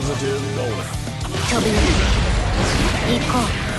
飛びな行こう。